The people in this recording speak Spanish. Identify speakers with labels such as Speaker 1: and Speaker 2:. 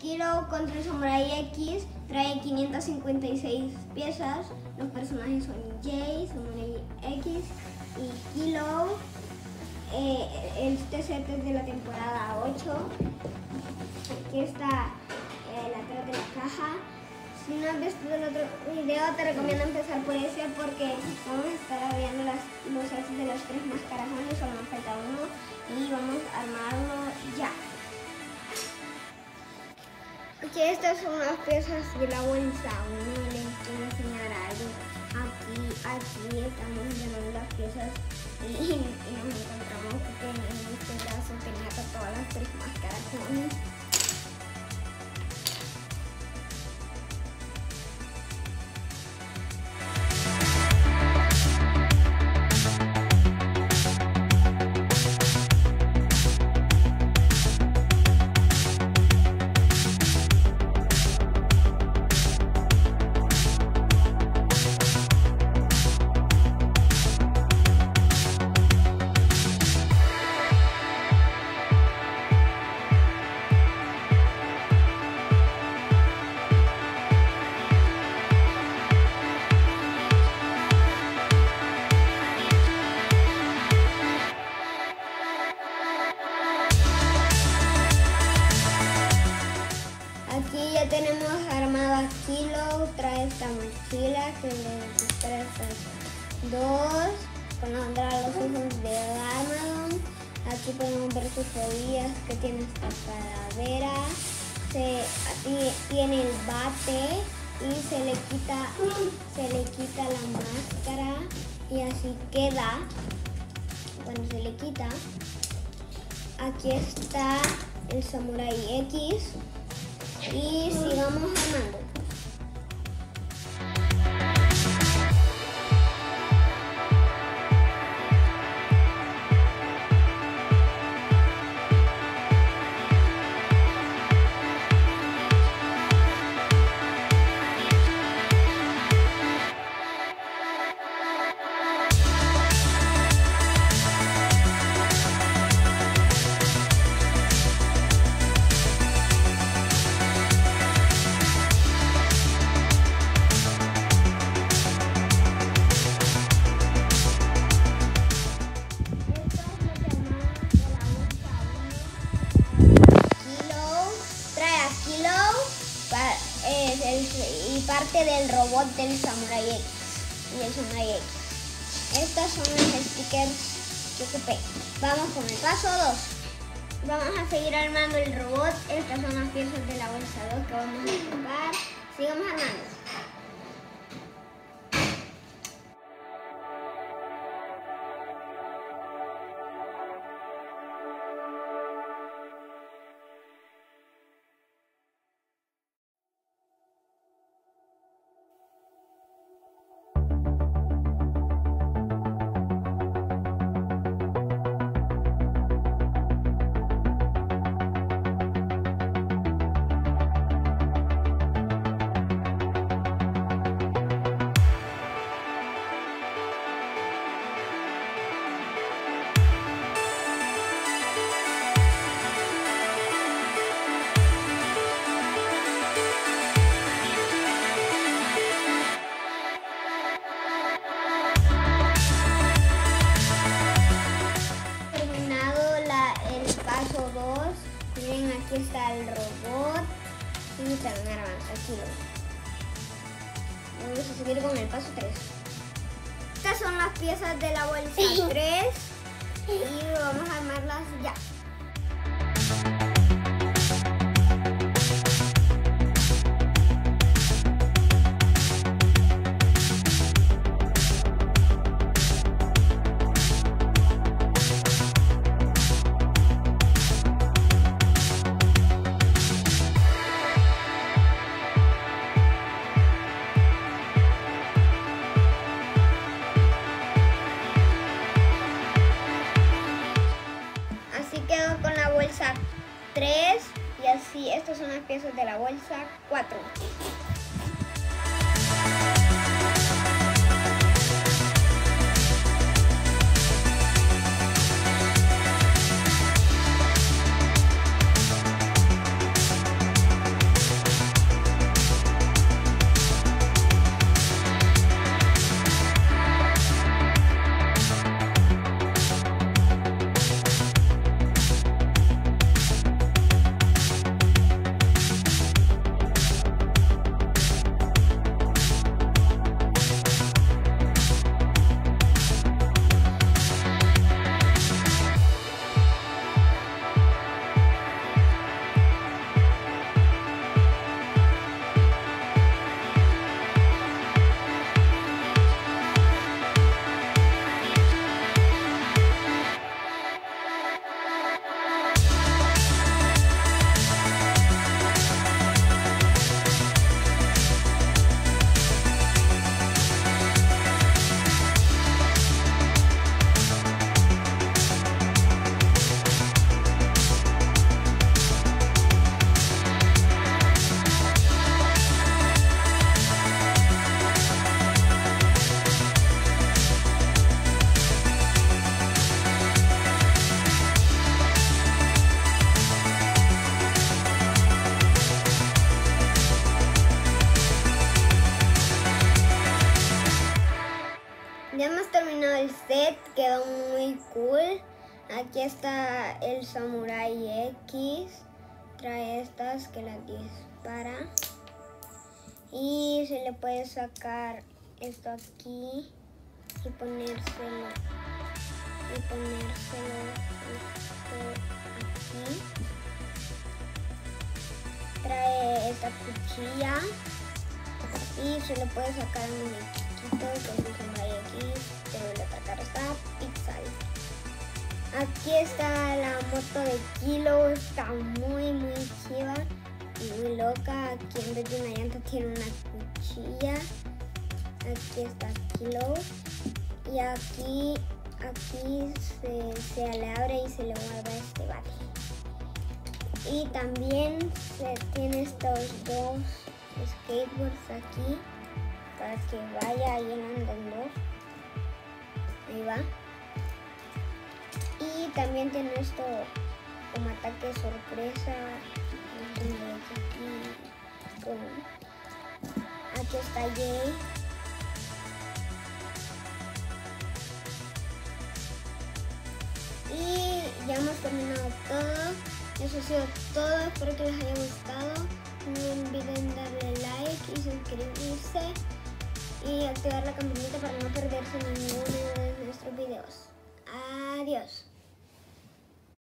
Speaker 1: Kilo contra el Samurai X trae 556 piezas. Los personajes son Jay, Samurai X y Kilo. Eh, este set es de la temporada 8. Aquí está eh, la atrás de la caja. Si no has visto el otro video, te recomiendo empezar por ese porque vamos a estar las, los sets de los tres mascarajones, solo nos falta uno y vamos a armarlo ya. Aquí estas son las piezas de la bolsa. Uno les quiero enseñar algo. Aquí, aquí estamos viendo las piezas y, nos encontramos que en este brazo tenía todas las tres máscaras. Esta mochila que le trae estas dos, pondrá los ojos de Armadon. Aquí podemos ver sus rodillas que tiene esta calavera. Se, tiene el bate y se le quita, se le quita la máscara y así queda cuando se le quita. Aquí está el Samurai X y sigamos armando. Parte del robot del Samurai X y el Samurai X. Estas son las stickers que ocupé. Vamos con el paso 2. Vamos a seguir armando el robot. Estas son las piezas de la bolsa 2 que vamos a ocupar. Sigamos armando. Paso 2. Miren, aquí está el robot. Y avanza, aquí lo Vamos a seguir con el paso 3. Estas son las piezas de la bolsa 3. Y vamos a armarlas ya. Bolsa 3 y así estas son las piezas de la bolsa 4. Quedó muy cool. Aquí está el Samurai X. Trae estas que las dispara. Y se le puede sacar esto aquí y ponérselo y ponérselo aquí. Trae esta cuchilla y se le puede sacar un muñequito con X, pero la está Pixel. Aquí está la moto de Kilo, está muy muy chiva y muy loca. Aquí en vez de una llanta tiene una cuchilla. Aquí está Kilo. Y aquí, aquí se, se le abre y se le guarda este bate. Y también se tiene estos dos skateboards aquí para que vaya ahí en va. Y también tiene esto como ataque sorpresa. Aquí está Jay. Y ya hemos terminado todo. Eso ha sido todo. Espero que les haya gustado. No olviden darle like y suscribirse y activar la campanita para no perderse ninguno de nuestros videos. Adiós.